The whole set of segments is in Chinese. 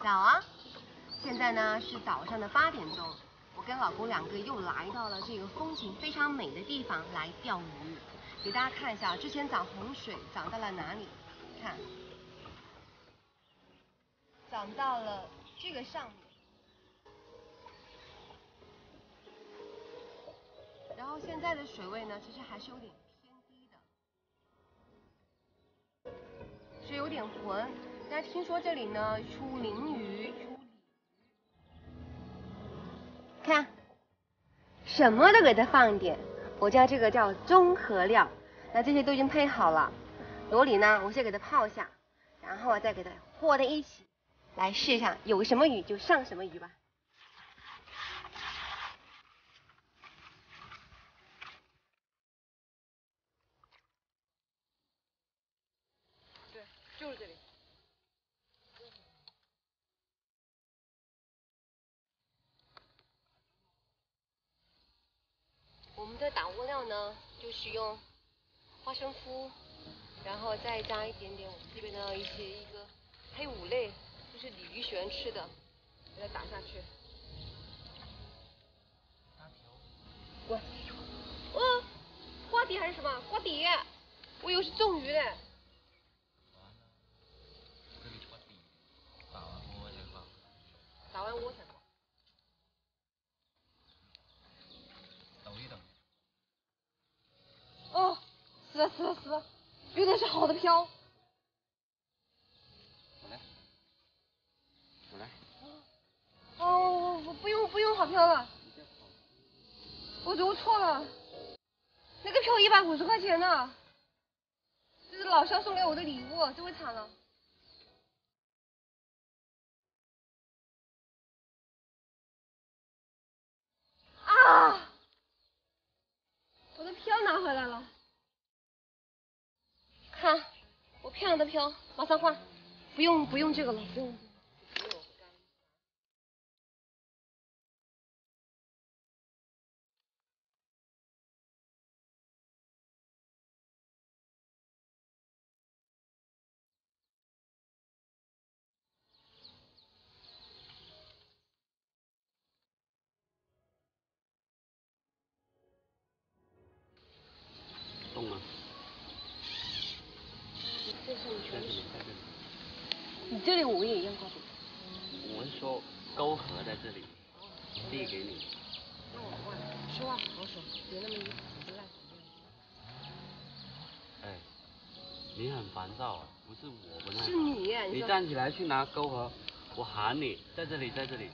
早啊！现在呢是早上的八点钟，我跟老公两个又来到了这个风景非常美的地方来钓鱼。给大家看一下，之前涨洪水涨到了哪里？看，涨到了这个上面。然后现在的水位呢，其实还是有点偏低的，水有点浑。但听说这里呢出鲮鱼，出，看，什么都给它放一点。我叫这个叫综合料。那这些都已经配好了，螺里呢，我先给它泡下，然后再给它和在一起，来试一下，有什么鱼就上什么鱼吧。对，就是这里。我们的打窝料呢，就是用花生麸，然后再加一点点我们这边的一些一个黑五类，就是鲤鱼喜欢吃的，给它打下去。滚！哦，瓜底还是什么？瓜底，我以为是重鱼嘞。打完窝才一等。哦，死了死了死了，有点是好的漂。我来，我来。哦，我不用不用好漂了，我读错了，那个票一百五十块钱呢，这是老肖送给我的礼物，这回惨了。啊！我的漂拿回来了，看我漂亮那票，马上换，不用不用这个了，不用。递给你。那我换，说话好说，别那么一口子烂哎，你很烦躁啊，不是我不耐烦。是你，你你站起来去拿钩盒，我喊你在这里，在这里，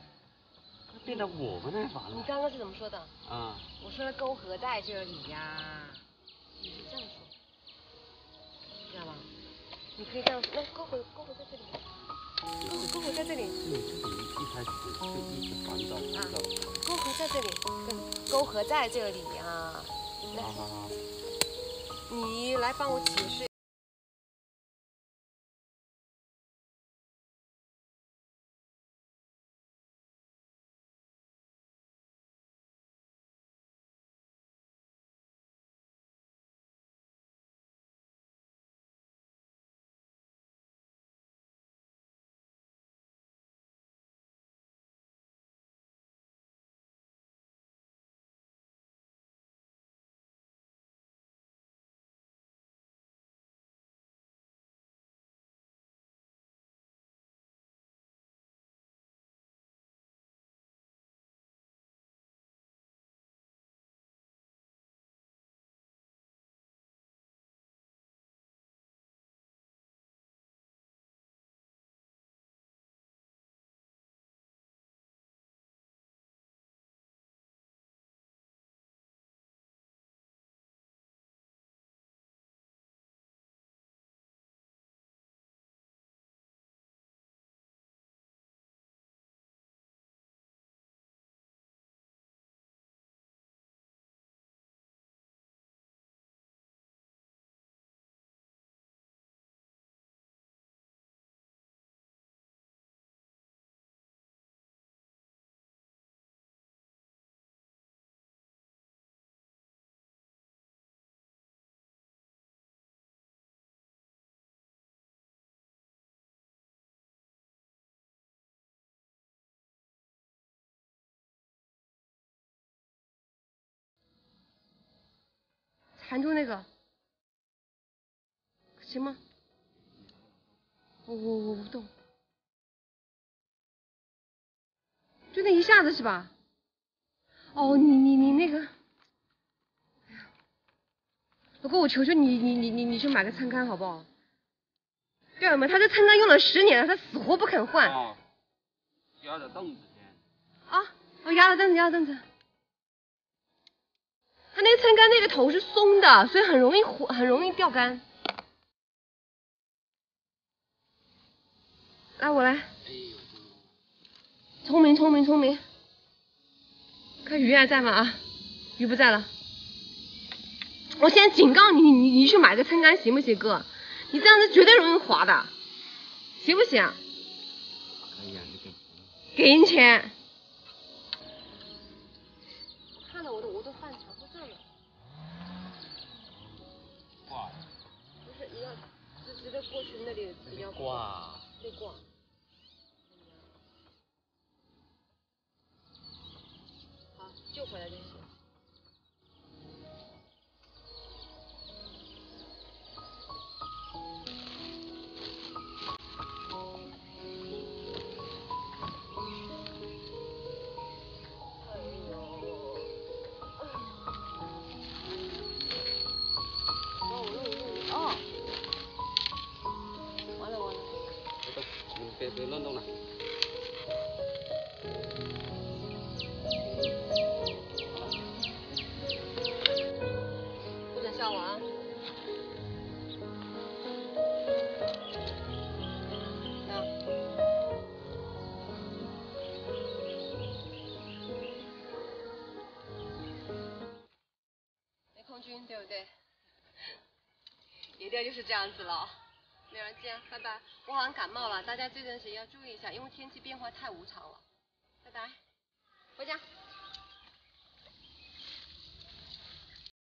变得我不耐烦了。你刚刚是怎么说的？啊，我说的钩盒在这里呀，你是这样说，知道吧？你可以这样说，那沟合沟合在这里，沟合在这里，你自己一开始就一直烦躁烦躁。沟合在这里，对，沟合在这里啊。来，你来帮我解释。弹出那个，行吗？我我我不动，就那一下子是吧？哦，你你你那个，哎呀，不过我求求你你你你你去买个餐杆好不好？对了嘛，他这餐杆用了十年了，他死活不肯换。哦，压着凳子先。啊，我压着凳子，压着凳子。它那个撑杆那个头是松的，所以很容易很容易掉杆。来，我来。聪明聪明聪明。看鱼还在吗？啊，鱼不在了。我现在警告你，你你去买个撑杆行不行，哥？你这样子绝对容易滑的，行不行？给你钱。直直的过去那里比较挂。对挂。别别乱动了。不准笑我啊！没空军对不对？一定就是这样子了。没人见，拜拜。我好像感冒了，大家这段时间要注意一下，因为天气变化太无常了。拜拜，回家。